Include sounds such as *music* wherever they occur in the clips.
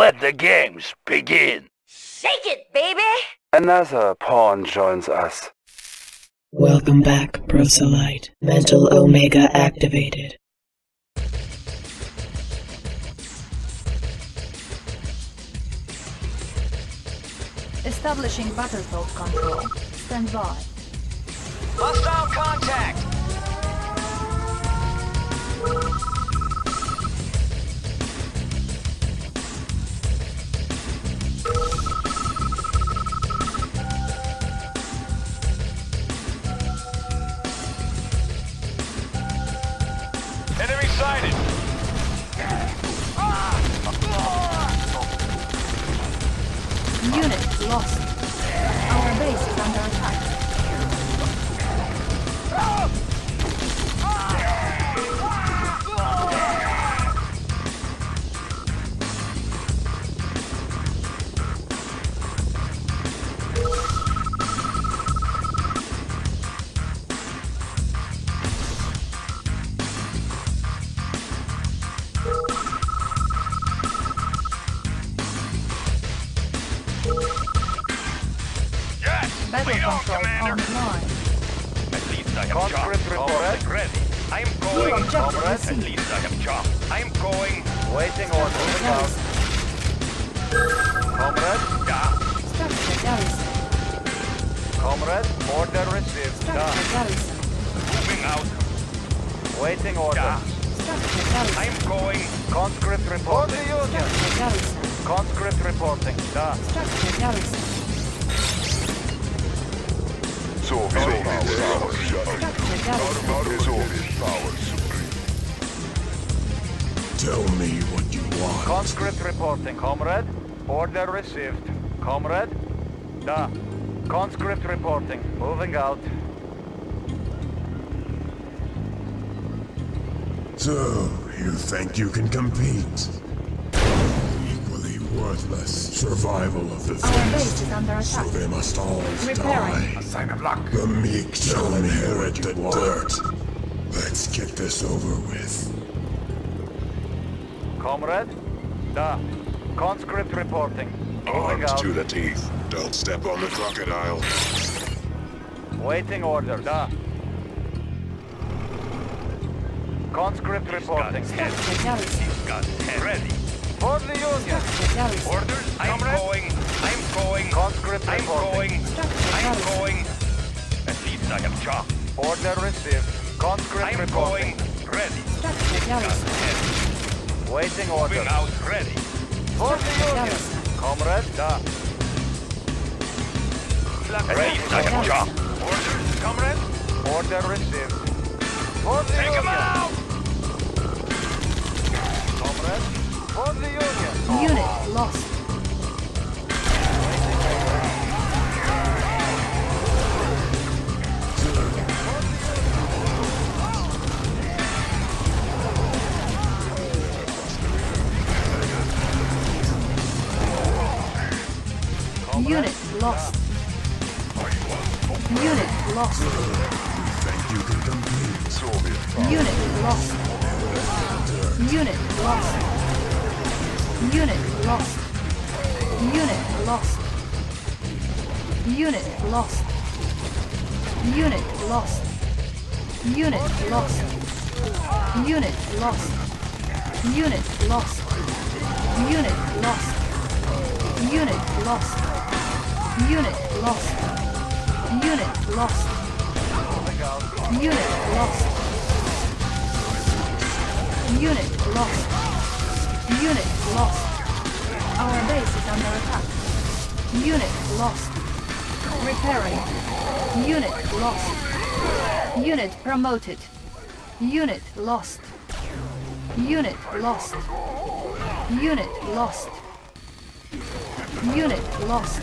Let the games begin. Shake it, baby! Another pawn joins us. Welcome back, Proselyte. Mental Omega activated. Establishing battlefield control. Stand by. Hostile contact! Unit lost. Our base is under So, you think you can compete? Equally worthless. Survival of the Our base fittest. is under So they must all Repairing. die. Sign of luck. The meek shall inherit the dirt. Let's get this over with. Comrade, da. Conscript reporting. Moving Arms to the teeth. Don't step on the crocodile. Waiting order. Da. Conscript reporting. Structure garrison. He's got his ready. For the Union. Orders. I am Comrade. going. I am going. Conscript I am reporting. going. I am going. At least I have chopped. Order received. Conscript I am reporting. going. Ready. Structure Got Waiting Moving orders. out. Ready. For the Union. Comrade, da. At least I have chopped. Orders, comrade. Order received. For the Take Union. him out. Unit lost. Promoted. Unit lost. Unit lost. Unit lost. Unit lost.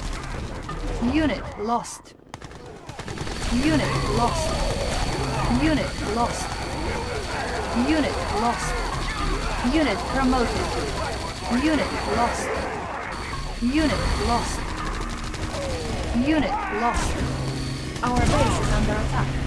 Unit lost. Unit lost. Unit lost. Unit lost. Unit promoted. Unit lost. Unit lost. Unit lost. Our base is under attack.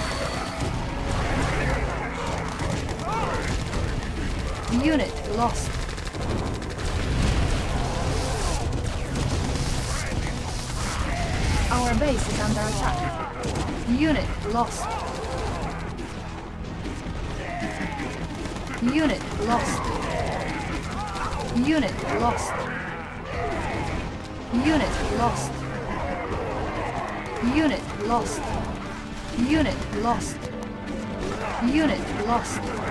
Unit lost. Our base is under attack. Unit lost. Unit lost. Unit lost. Unit lost. Unit lost. Unit lost. Unit lost.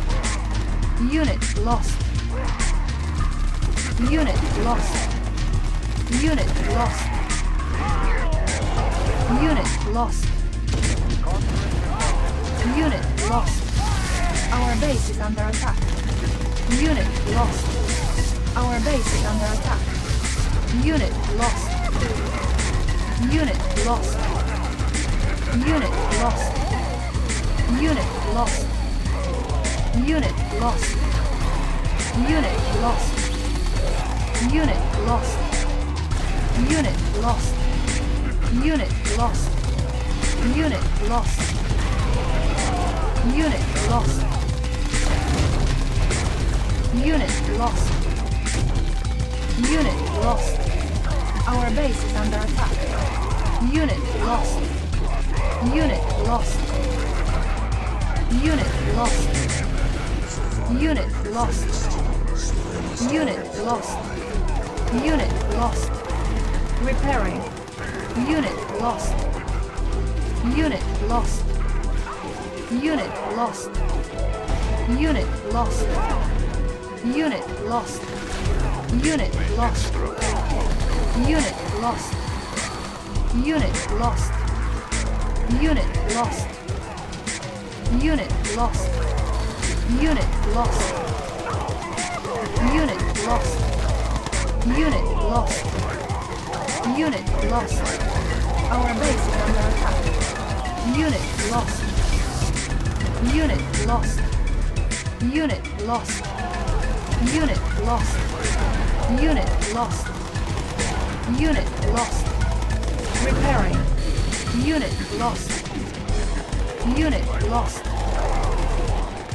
Unit lost. Unit lost. Unit lost. Unit lost. Unit lost. Our base is under attack. Unit lost. Our base is under attack. Unit lost. Unit lost. Unit lost. Unit lost. Unit lost. Unit lost. Unit lost. Unit lost. Unit lost. Unit lost. Unit lost. Unit lost. Unit lost. Our base is under attack. Unit lost. Unit lost. Unit lost. Unit lost. Unit lost. Unit lost. Repairing. Unit lost. Unit lost. Unit lost. Unit lost. Unit lost. Unit lost. Unit lost. Unit lost. Unit lost. Unit lost. Unit lost. Unit lost. Unit lost. Unit lost. Our base is under attack. Unit lost. Unit lost. Unit lost. Unit lost. Unit lost. Unit lost. Repairing. Unit lost. Unit lost.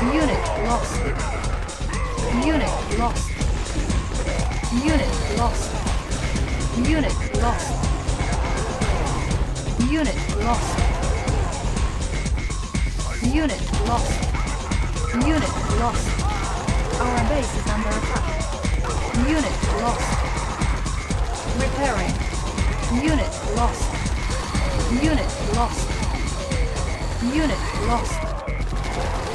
Unit lost. Unit lost. Unit lost. Unit lost. Unit lost. Unit lost. Unit lost. Our base is under attack. Unit lost. Repairing. Unit lost. Unit lost. Unit lost.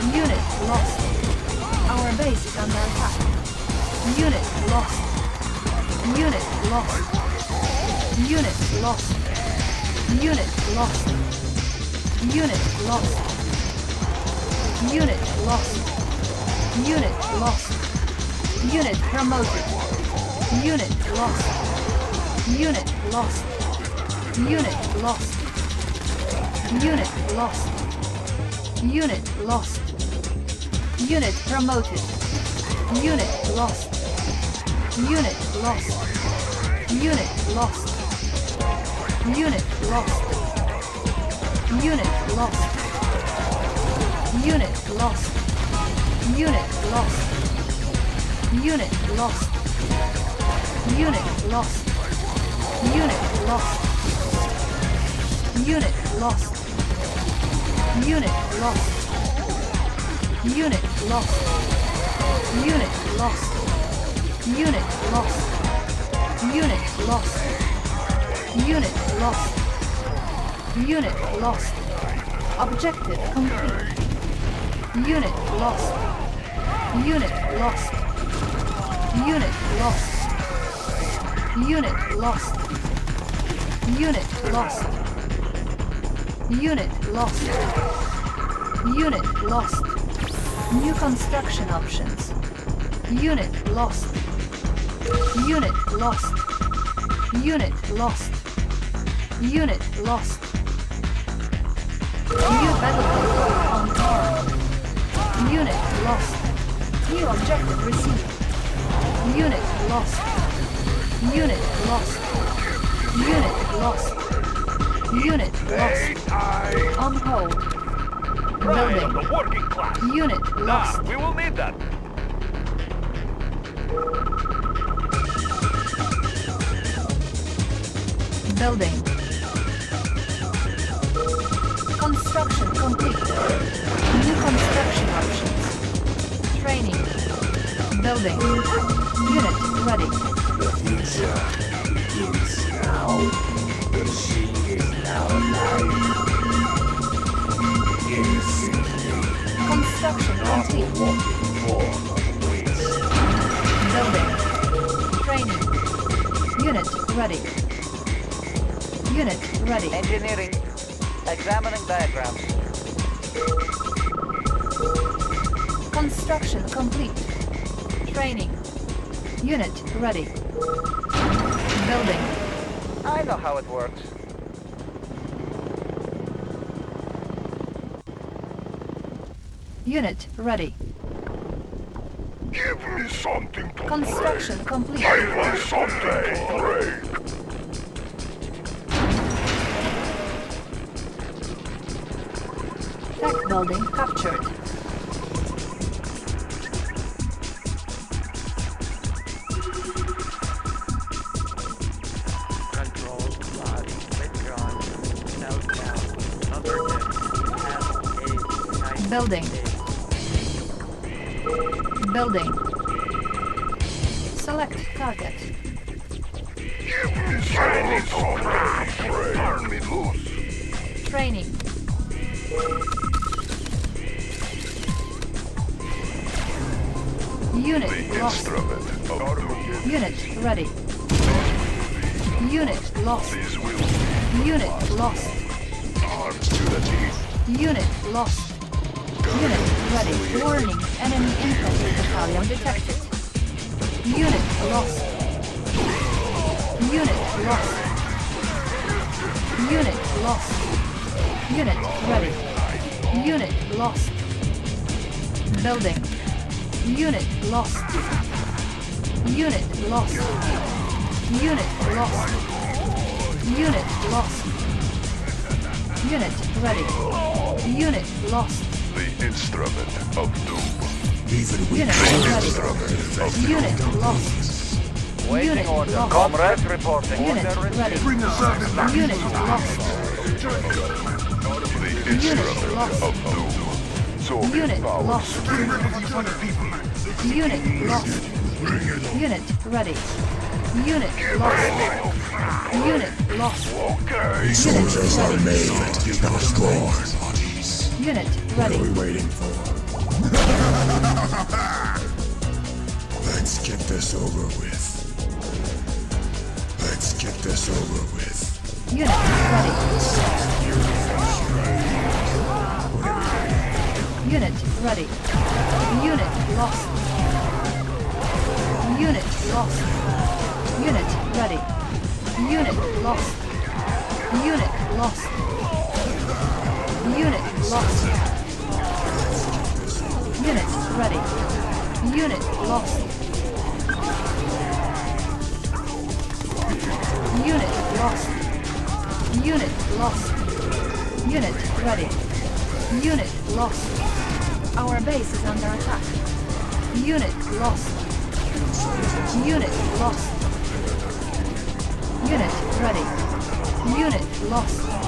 Unit lost. Our base is under attack. Unit lost. Unit lost. Unit lost. Unit lost. Unit lost. Unit lost. Unit lost. Unit promoted. Unit lost. Unit lost. Unit lost. Unit lost. Unit lost. Unit promoted. Unit lost. Unit lost. Unit lost. Unit lost. Unit lost. Unit lost. Unit lost. Unit lost. Unit lost. Unit lost. Unit lost. Unit lost. Unit lost. Unit lost. Unit lost. Unit lost. Unit lost. Unit lost. Objective complete. Unit lost. Unit lost. Unit lost. Unit lost. Unit lost. Unit lost. Unit lost. New construction options. Unit lost. Unit lost. Unit lost. Unit lost. New battlefield on board. Unit lost. New objective received. Unit lost. Unit lost. Unit lost. Unit lost. On hold. Building. Of the class. Unit Nah, lost. Ah, we will need that. Building. Construction complete. New construction options. Training. Building. Unit ready. The future begins now. The machine is now alive. Innocently, Construction complete. walking form of waste. Building. Training. Unit ready. Unit ready. Engineering. Examining diagrams. Construction complete. Training. Unit ready. Building. I know how it works. Unit ready. Give me something to Construction complete. want something to break. Tech building captured. Comrade reporting. Unit Order ready. received. Bring us out of that. Unit lost. Unit lost. Unit lost. Unit lost. Unit ready. Unit lost. Unit lost. Soldiers are made, not destroyed. Unit What are we ready. waiting for? *laughs* Let's get this over with. Let's get this over with. Unit ready. Unit ready. Unit lost. Unit lost. Unit ready. Unit lost. Unit lost. Unit lost. Unit ready. Unit lost. Unit lost. Unit lost. Unit ready. Unit lost. Our base is under attack. Unit lost. Unit lost. Unit ready. Unit lost.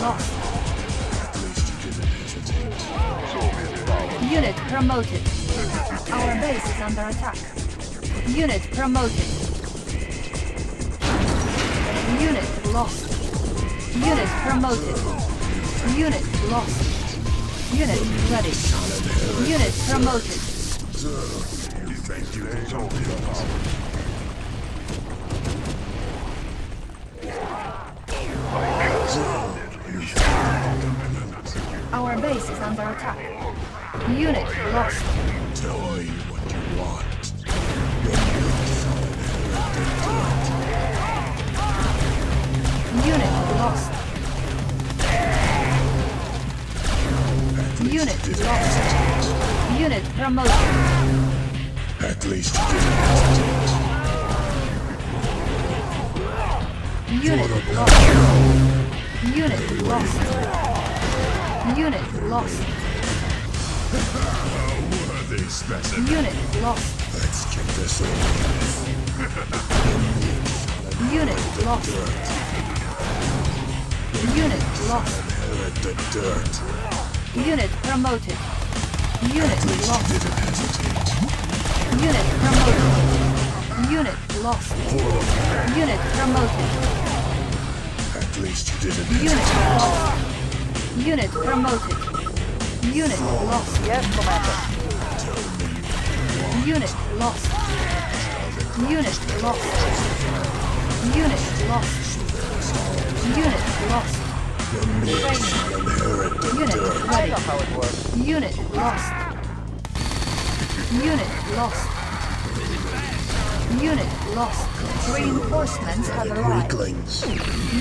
Lost. Unit promoted. Our base is under attack. Unit promoted. Unit lost. Unit promoted. Unit lost. Unit ready. Unit promoted. Under attack. Unit lost. Tell me what you want. Unit lost. Unit lost. Unit promoted. At least Unit lost. Worthy specimen. Unit lost. Let's get this over Unit lost. Unit lost. Inherit the dirt. Unit promoted. Unit lost. didn't hesitate. Unit promoted. Unit lost. Unit promoted. At least you didn't Unit lost. Unit promoted. Unit lost. Yes, Commander. Unit lost. Unit lost. Unit lost. Unit lost. Unit ready. know how it works. Unit lost. Unit lost. Unit lost. Reinforcements have arrived.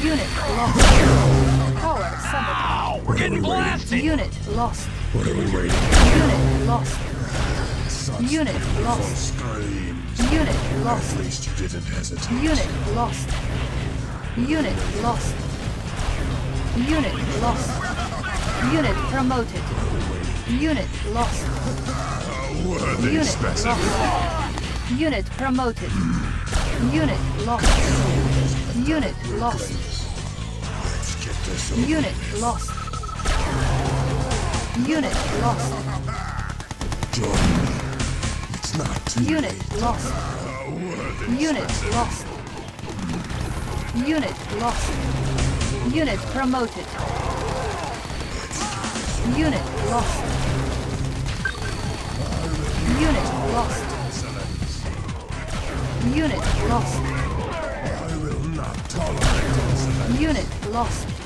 Unit lost. Power sabotage. We're getting blasted. Unit lost. What are we waiting Unit lost. for? Unit lost. Screams. Unit lost. At least you didn't hesitate. Unit lost. Unit lost. Unit lost. Unit promoted. Unit lost. Worthy Unit specimen. lost. Unit promoted. Unit lost. Unit lost. Unit lost. Unit lost. Join me. It's not too Unit late. lost. Unit lost. Unit lost. Unit promoted. Unit lost. Unit lost. Unit lost. I will not tolerate. Unit lost.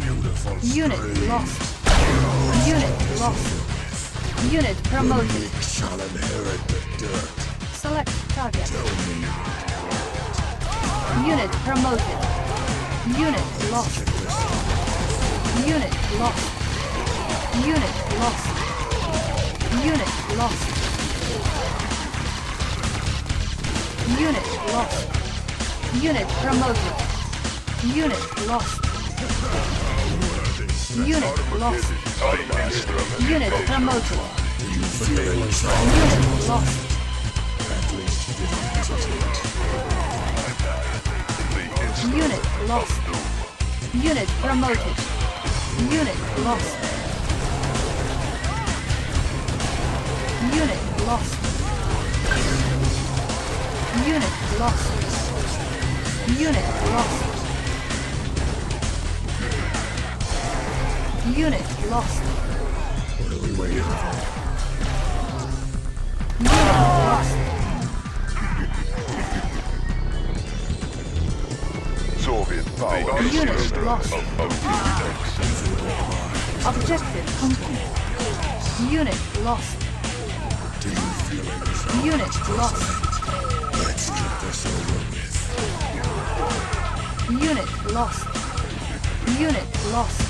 Beautiful Unit screams. lost. Unit lost. Unit promoted. We shall inherit the dirt. Select target. Unit promoted. Unit lost. Unit lost. Unit lost. Unit lost. Unit lost. Unit promoted. Unit lost. Unit lost. Unit promoted. Unit lost. Unit lost. Unit promoted. Unit lost. Unit lost. Unit lost. Unit lost. Unit lost. What are we waiting for? Unit lost. Soviet power. Unit lost. Objective complete. Unit lost. Unit lost. Let's get this over with. Unit lost. Unit lost.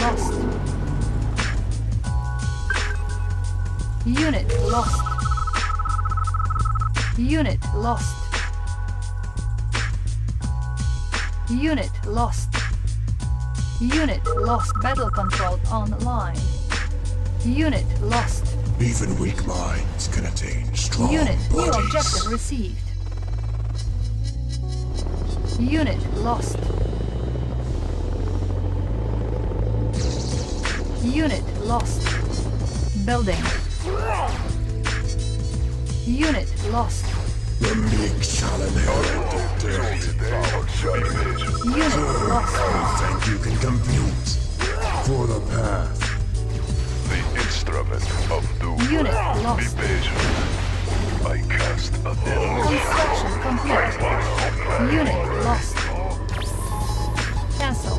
lost. Unit lost. Unit lost. Unit lost. Unit lost. Battle control online. Unit lost. Even weak minds can attain strong Unit new objective received. Unit lost. Unit lost. Building. Unit lost. The the dirt. Unit lost. You think you can compete? For the path. The instrument of doom. Unit Be lost. patient. I cast a devil. Construction complete. Unit lost. Cancel.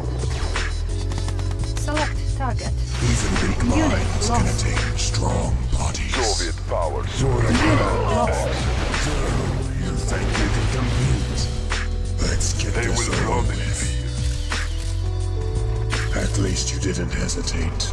Select target. Even weak Unit minds can lost. attain strong bodies. Soviet power. For the Unit path. lost. You think you can compete? Let's get They this will over run in with. fear. At least you didn't hesitate.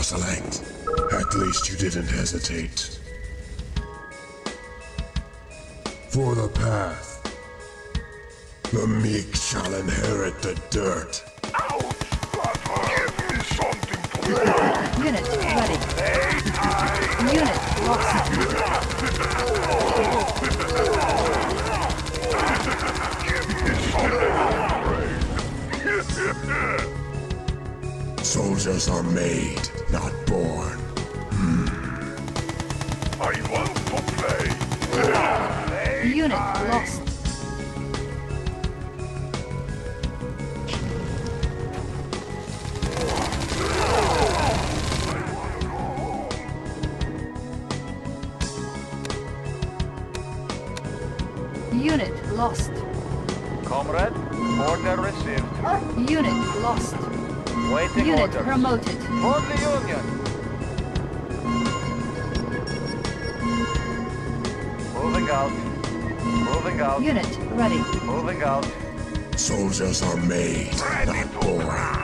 At least you didn't hesitate. For the path. The meek shall inherit the dirt. Ouch! Give me something to break. Unit ready. Unit lost. Soldiers are made, not born. I want to play. *laughs* Unit lost. Waiting Unit orders. promoted. For the Union. Moving out. Moving out. Unit ready. Moving out. Soldiers are made, not born.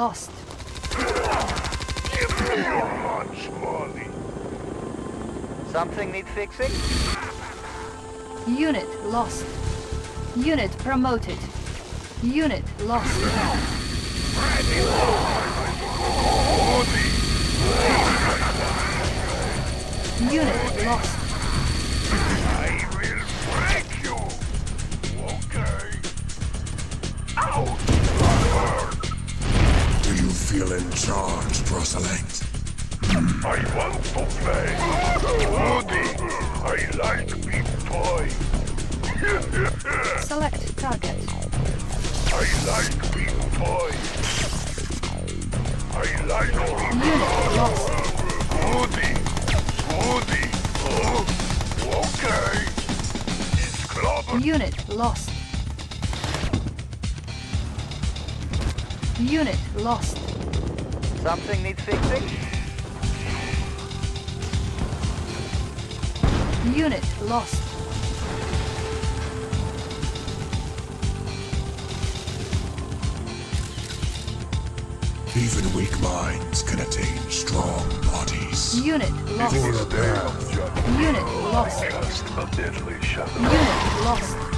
Lost. Give me your lunch money. Something need fixing? Unit lost. Unit promoted. Unit lost. Unit lost. Charge, proselyte? I want to play. Woody. I like big toys. *laughs* Select target. I like big toys. I like big Unit lost. Woody. Woody. Oh, okay. It's clever. Unit lost. Unit lost. Something needs fixing? Unit lost. Even weak minds can attain strong bodies. Unit lost. For the path, Unit lost. Cast a deadly shadow. Unit lost.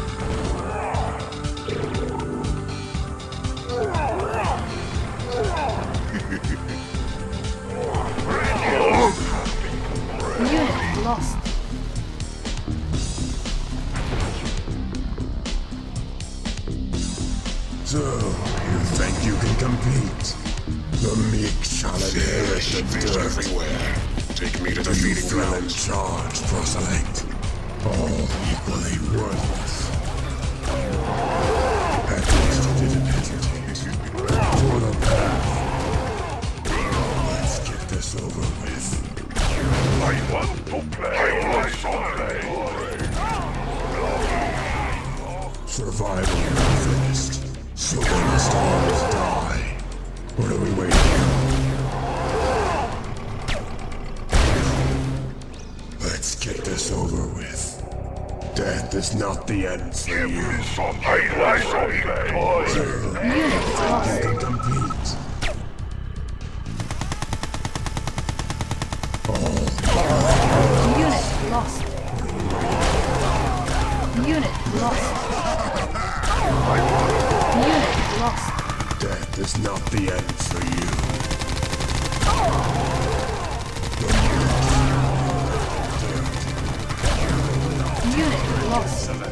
and Give me some highlights of the toy. Unit lost. Complete. Unit lost. Unit lost. Unit lost. Death is not the end for you. Oh. Unit lost.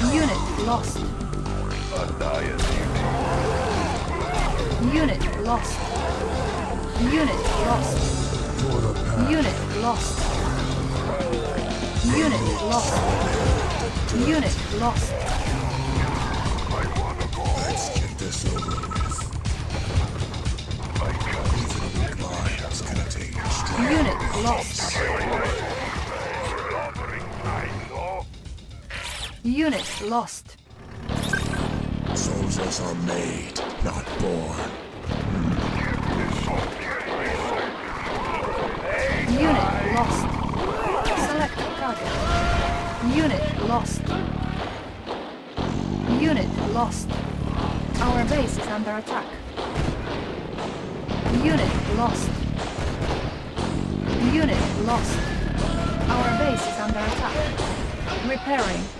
Unit lost. Unit lost. Unit lost. Unit lost. Unit lost. Unit lost. Let's get this over with. Even minds can attain strength. Unit lost. Unit lost. Soldiers are made, not born. Unit lost. Select target. Unit lost. Unit lost. Our base is under attack. Unit lost. Unit lost. Our base is under attack. Repairing.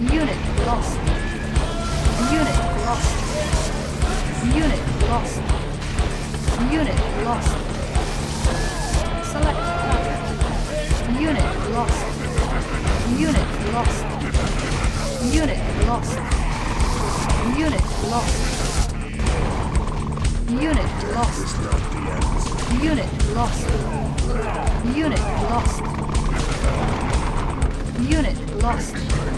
Unit lost. Unit lost. Unit lost. Unit lost. Select target. Unit lost. Unit lost. Unit lost. Unit lost. Unit lost. Unit lost. Unit lost. Unit lost.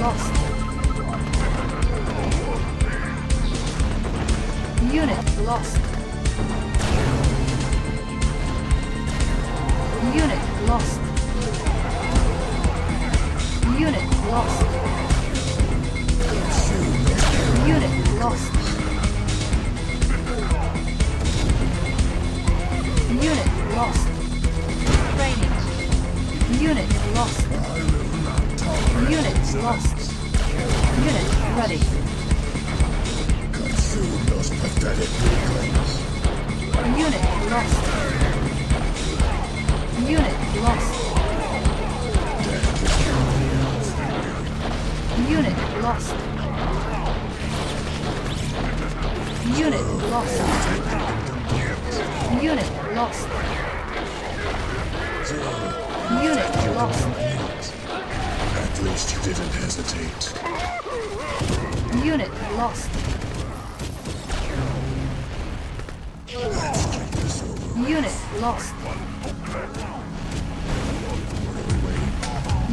lost. Unit lost. Unit lost. Unit lost. Unit lost. Unit lost. Training. Unit lost. Unit lost. Unit ready. Consume those pathetic weaklings. Unit lost. Unit lost. Unit lost. Unit lost. Unit lost. Unit lost. At least you didn't hesitate. Unit lost. Let's get this over. Unit lost.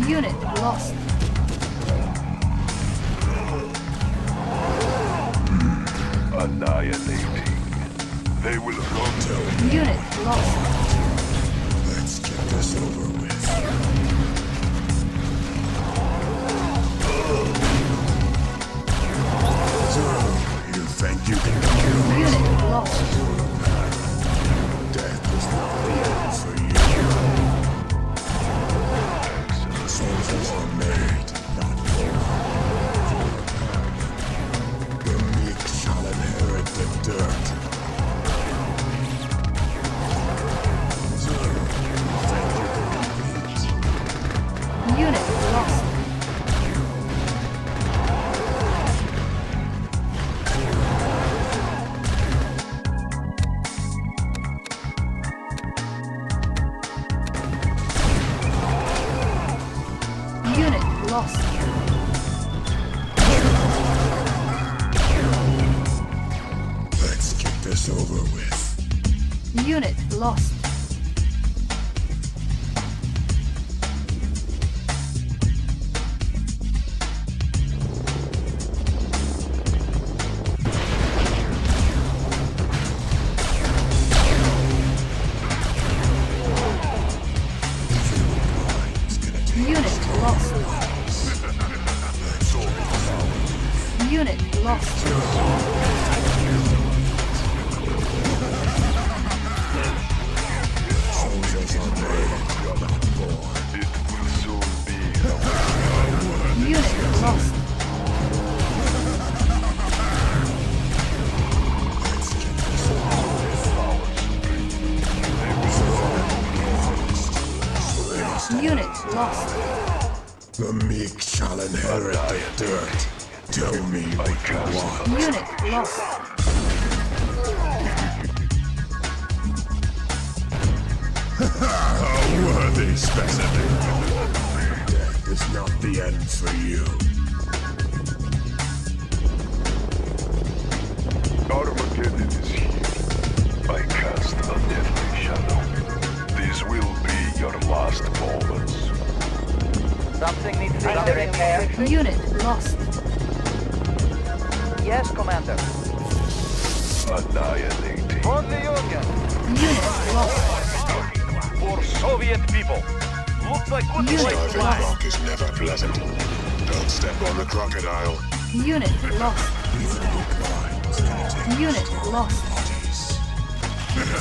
Unit lost. Annihilating. They will run to Unit lost.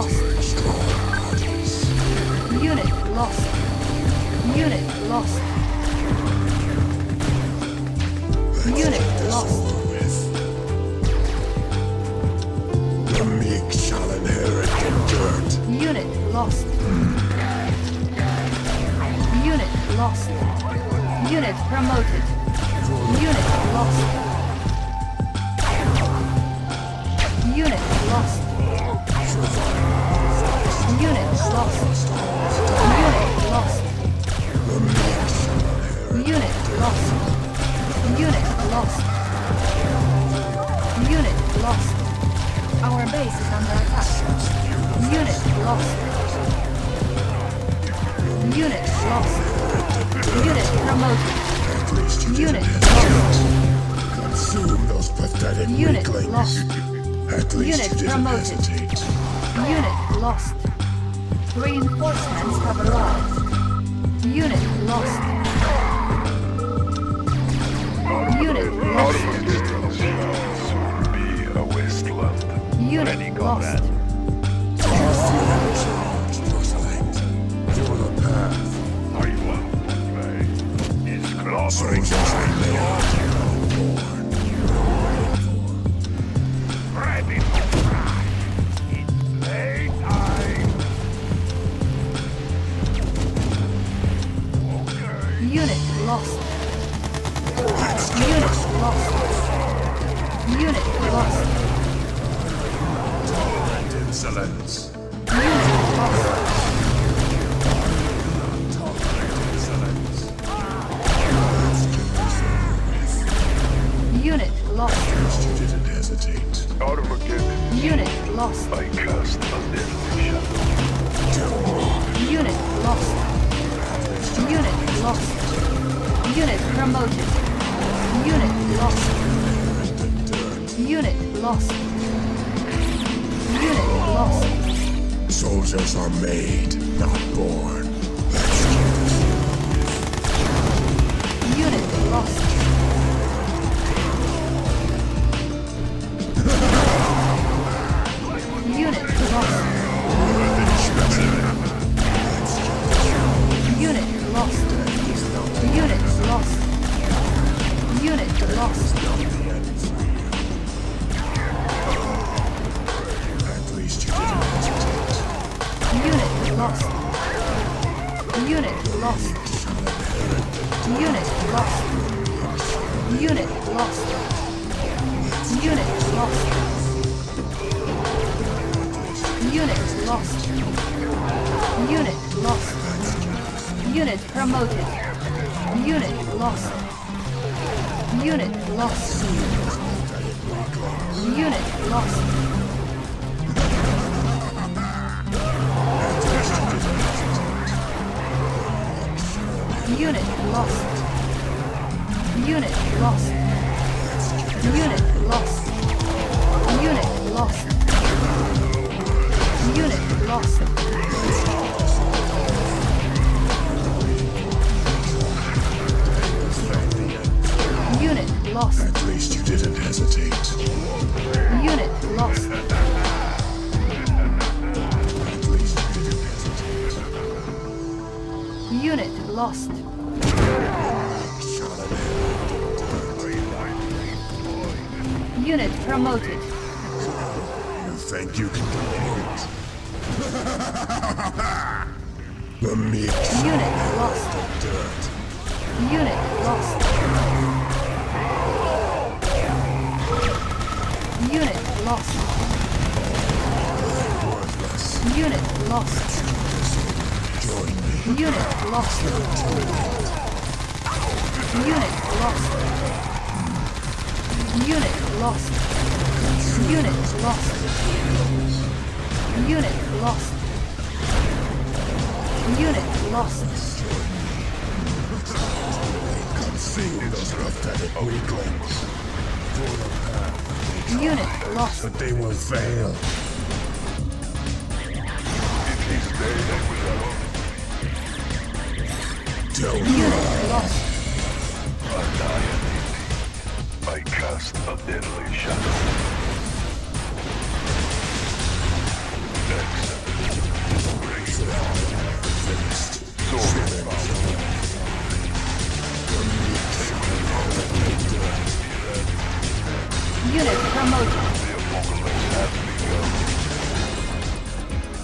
Lost. Unit lost. Unit lost. Unit lost. The meek shall inherit the dirt. Unit lost. Unit lost. Unit promoted. Unit lost. Unit lost. Lost. Unit lost. Unit lost. Unit lost. Unit lost. Our base is under attack. Unit lost. Unit lost. Unit promoted. Unit lost. consume those pathetic Unit weaklings. lost. At least Unit you didn't promoted. hesitate. Unit lost. Reinforcements have arrived. Unit lost. Unit lost. Unit Ready, lost. Is. Unit lost. Unit lost. Soldiers are made, not born. Let's. Unit lost. Lost. Unit lost. Unit lost. Unit lost. Consume those pathetic weaklings. Unit lost. But they will fail. Tell me Unit lost. I cast a deadly shadow. Unit promoted.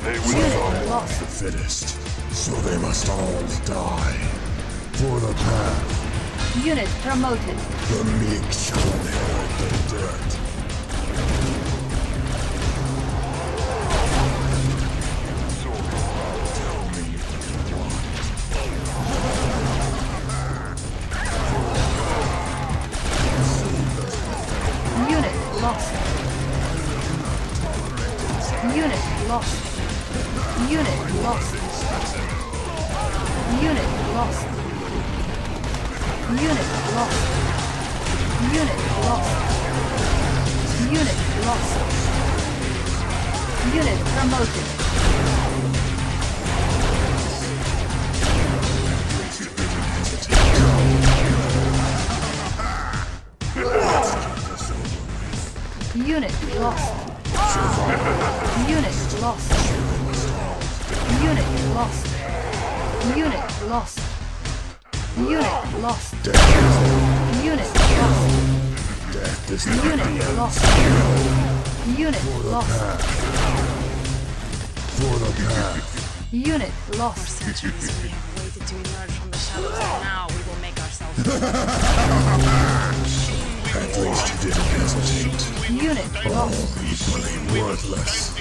They will Unit lost. the fittest, so they must all die. For the path, Unit promoted. the meek shall inherit the dirt. Lost. we have waited to emerge from the shadows, and *laughs* now we will make ourselves. At least you didn't hesitate. Unit lost. Equally worthless.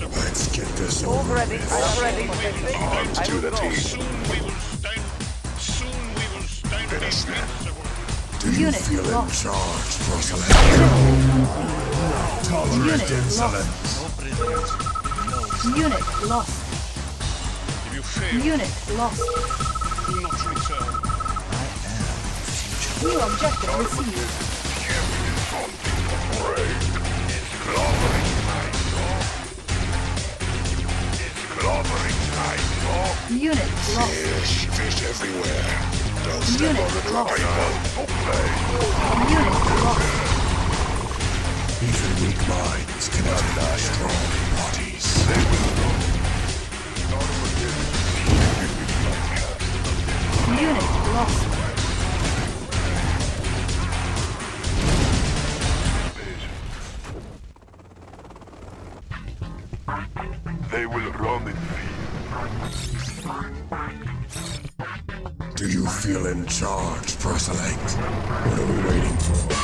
Let's get this Move over ready. with. I am ready. I to will the go. teeth. Do you Unit feel in lost. charge, Rosalind? Tolerant insolence. Unit lost. Unit lost. Do not return. I am. New objective received. Unit lost. Fish, fish everywhere. Don't step Unit on the drop lost. people. Unit lost. Even weak minds cannot deny strong bodies. Unit lost. They will run in fear. Do you feel in charge, Proselyte? What are we waiting for?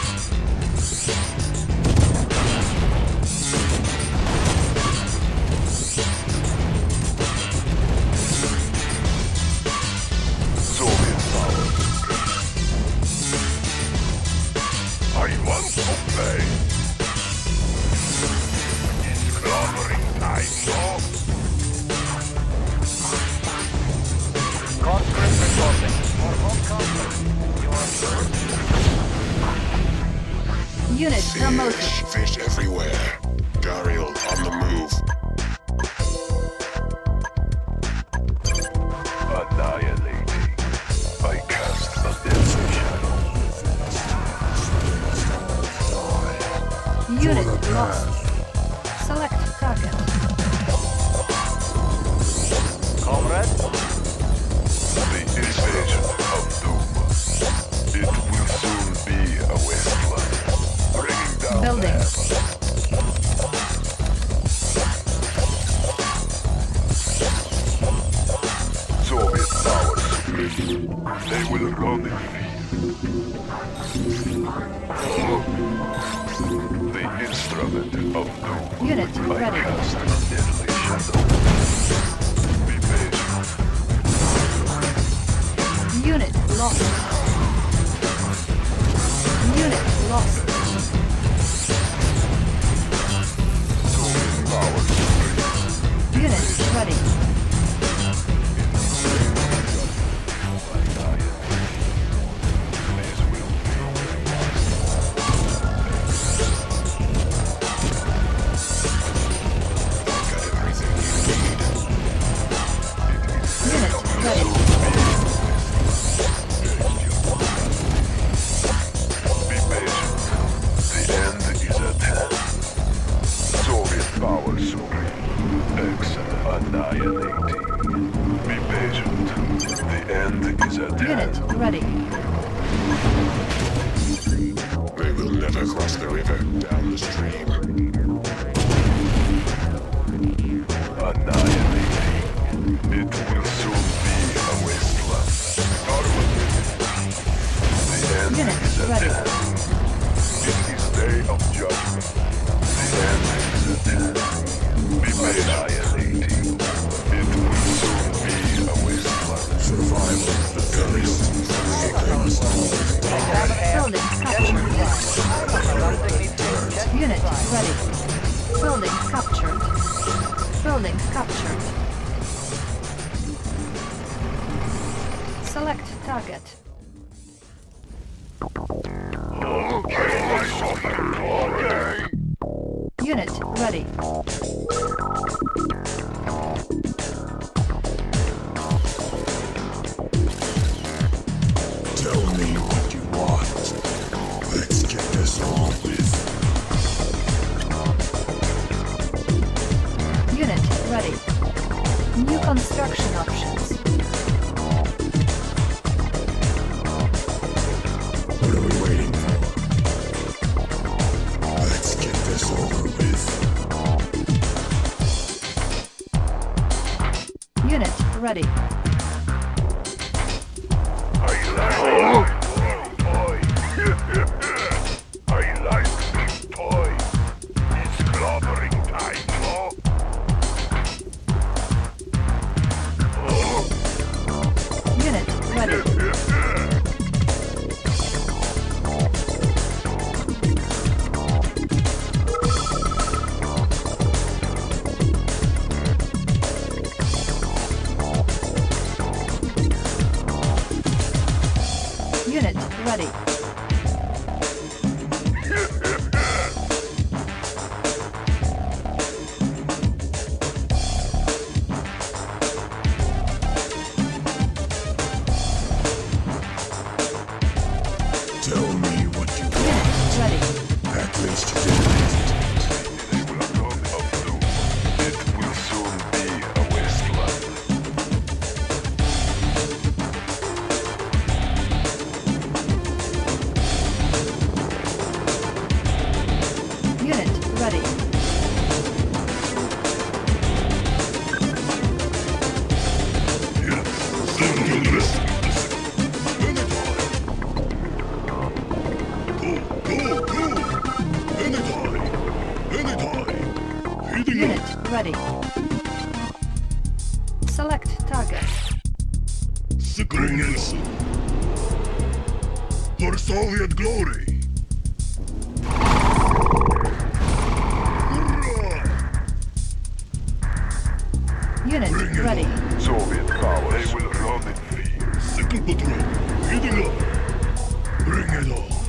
Unit ready. Soviet powers. They will run in fear. Second patrol, heading up. Bring it on.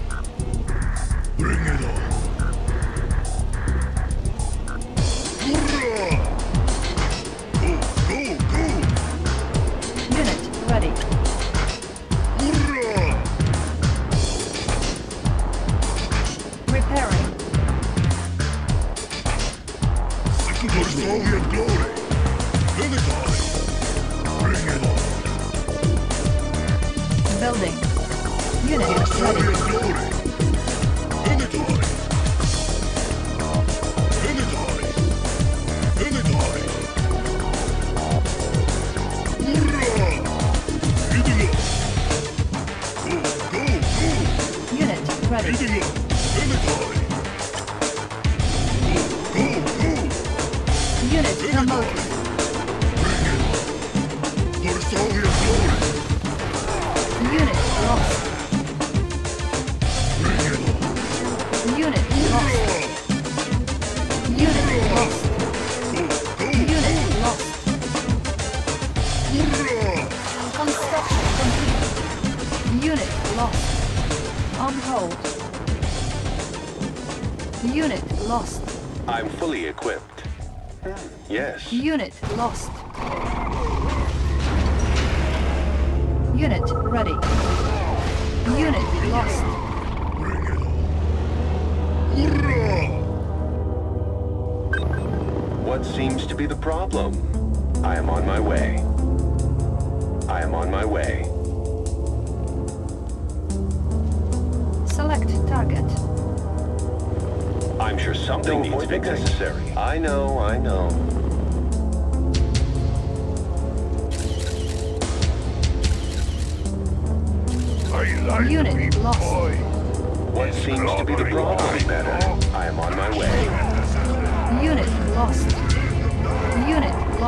Yes. Unit lost.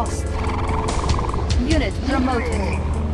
lost. Unit promoted.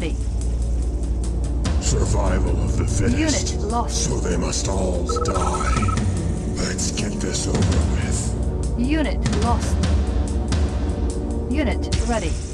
ready. Survival of the fittest. Unit lost. So they must all die. Let's get this over with. Unit lost. Unit ready.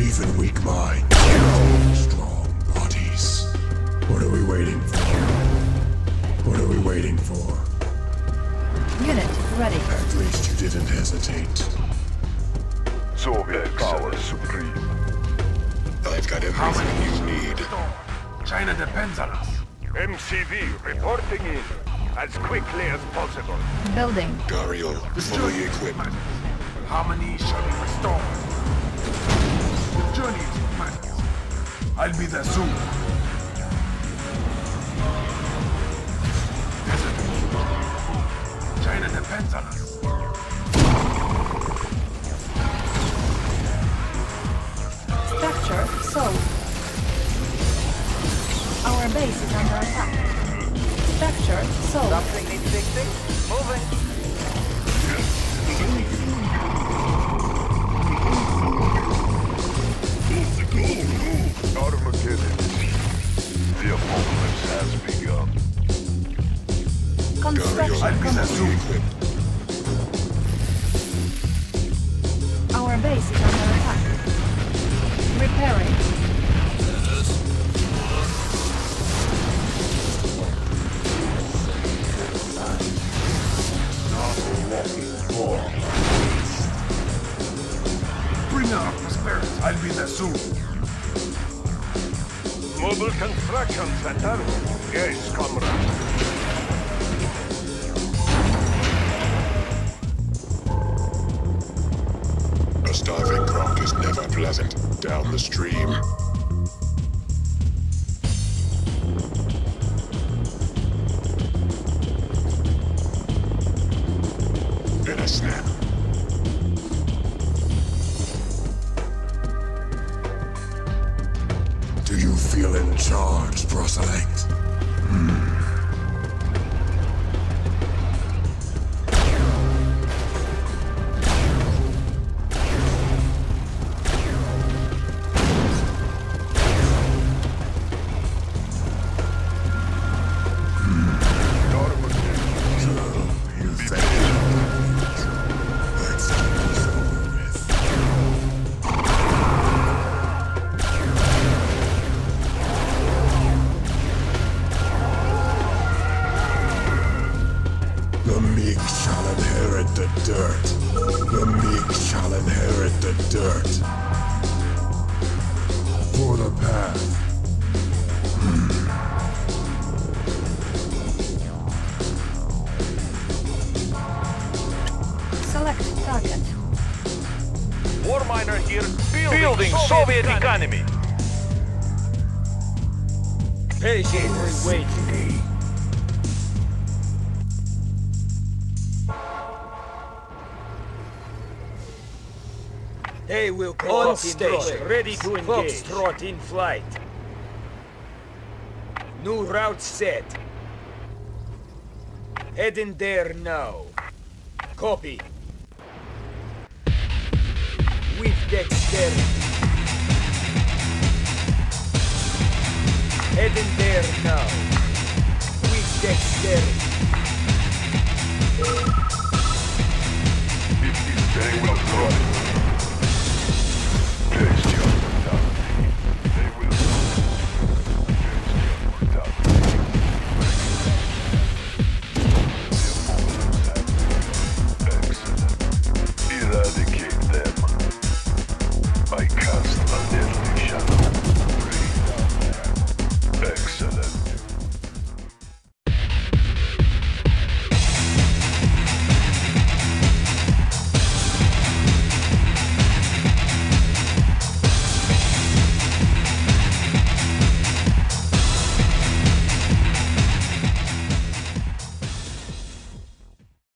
Even weak minds. Strong bodies. What are we waiting for? What are we waiting for? Unit ready. At least you didn't hesitate. Soviet power supreme. I've got everything you need. China depends on us. MCV reporting in as quickly as possible. Building. Dario, fully equipped. Harmony shall be restored. The journey is what matters. I'll be there soon. Visitors. China depends on us. Structure sold. Our base is under attack. Structure sold. Something needs fixing. Moving. Armageddon. The apocalypse has begun. Construction complete. Our base is under attack. Repairing. Bring our prosperity. I'll be there soon. Construction Center. Yes, comrade. A starving crowd is never pleasant. Down the stream. Station, ready to engage. Foxtrot in flight. New route set. Heading there now. Copy. With dexterity. Heading there now. With dexterity.